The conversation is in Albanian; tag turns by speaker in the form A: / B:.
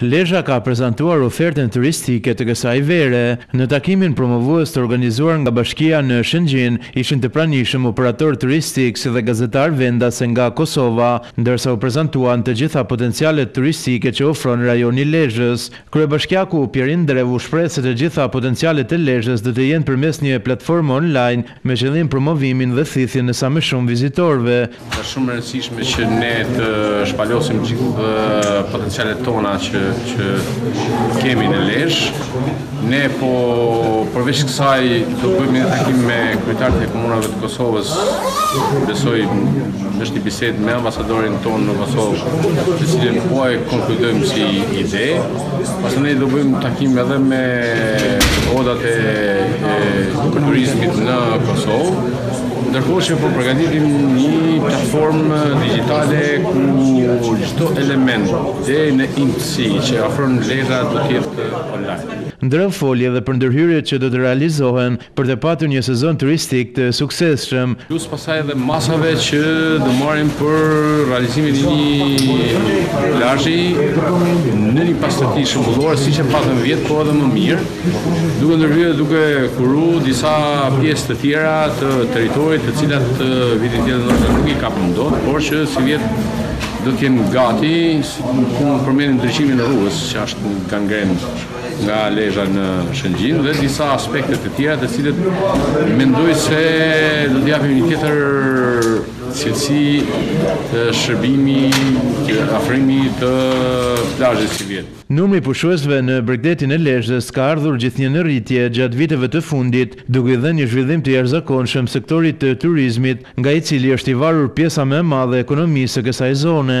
A: Lezha ka prezantuar ofertën turistike të kësaj vere. Në takimin promovues të organizuar nga bashkia në Shëngjin, ishin të pranishëm operatorë turistikë si dhe gazetarë vendas e nga Kosova, ndërsa u prezantuan të gjitha potencialet turistike që ofron rajoni i Lezhës. Kryebashkiaku Pjerin Ndreu u shpreh se të gjitha potencialet e Lezhës do të jenë përmes një platforme online me qëllim promovimin dhe thithjen e sa më shumë vizitorëve.
B: Është shumë e rëndësishme që ne të shpalosim gjithë potencialet tona që që kemi në Lezhë. Ne po përveç kësaj do bëjmë një takim me kryetarët e komunave të Kosovës. Besoj është një bisedë me ambasadorin tonë në Kosovë, të cilën po e konkludojmë si ide. Pastaj ne do bëjmë takim edhe me odat e, e turizmit në Kosovë. Ndërkohë që po përgatitim një platformë digjitale ku çdo element deri në imtësi që ofron Lezha do të jetë online.
A: Ndreu foli edhe për ndërhyrjet që do të realizohen për të patur një sezon turistik të suksesshëm.
B: Plus pastaj edhe masave që do marrim për realizimin e një plazhi në një pastërti shembullore siç e patëm vjet, por edhe më mirë, duke ndërhyrë duke kuru disa pjesë të tjera të territorit, të cilat vitin tjetër ndoshta nuk i kapëm dot, por që sivjet do të jenë gati, ku përmendim ndriçimin e rrugës, që është gangrenë nga Lezha në Shëngjin dhe disa aspekte të tjera të cilat mendoj se do t'i japin një tjetër cilësi të shërbimit e ofrimit të plazhit sivjet.
A: Numri i pushuesve në bregdetin e Lezhës ka ardhur gjithnjë në rritje gjatë viteve të fundit, duke i dhënë një zhvillim të jashtëzakonshëm sektorit të turizmit, nga i cili është i varur pjesa më e madhe e ekonomisë së kësaj zone.